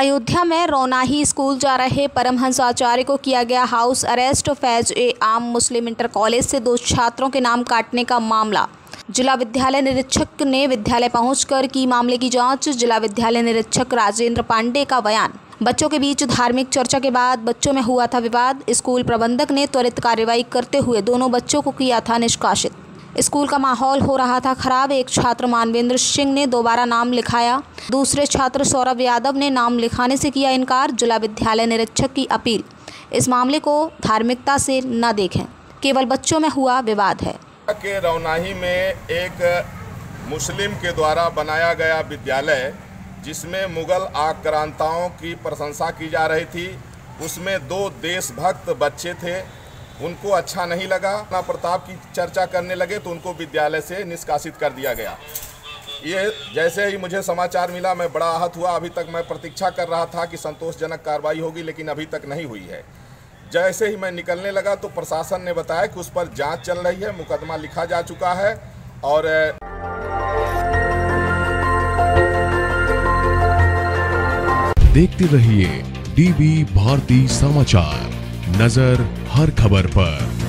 अयोध्या में रौनाही स्कूल जा रहे परमहंस आचार्य को किया गया हाउस अरेस्ट फैज ए आम मुस्लिम इंटर कॉलेज से दो छात्रों के नाम काटने का मामला। जिला विद्यालय निरीक्षक ने विद्यालय पहुंचकर की मामले की जाँच। जिला विद्यालय निरीक्षक राजेंद्र पांडे का बयान। बच्चों के बीच धार्मिक चर्चा के बाद बच्चों में हुआ था विवाद। स्कूल प्रबंधक ने त्वरित कार्रवाई करते हुए दोनों बच्चों को किया था निष्कासित। स्कूल का माहौल हो रहा था खराब। एक छात्र मानवेंद्र सिंह ने दोबारा नाम लिखाया। दूसरे छात्र सौरभ यादव ने नाम लिखाने से किया इनकार। जिला विद्यालय निरीक्षक की अपील। इस मामले को धार्मिकता से न देखें। केवल बच्चों में हुआ विवाद है। के रौनाही में एक मुस्लिम के द्वारा बनाया गया विद्यालय, जिसमें मुगल आक्रांताओं की प्रशंसा की जा रही थी। उसमें दो देशभक्त बच्चे थे। उनको अच्छा नहीं लगा ना प्रताप की चर्चा करने लगे तो उनको विद्यालय से निष्कासित कर दिया गया। ये जैसे ही मुझे समाचार मिला, मैं बड़ा आहत हुआ। अभी तक मैं प्रतीक्षा कर रहा था कि संतोषजनक कार्रवाई होगी, लेकिन अभी तक नहीं हुई है। जैसे ही मैं निकलने लगा तो प्रशासन ने बताया कि उस पर जाँच चल रही है, मुकदमा लिखा जा चुका है और देखते रहिए डीबी भारती समाचार। नज़र हर खबर पर।